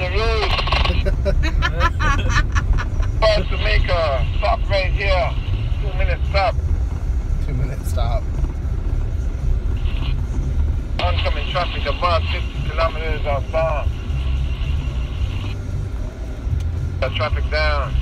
Have to make a stop right here. Two minute stop. Two minute stop. Oncoming traffic above 50 kilometers outbound. Got traffic down.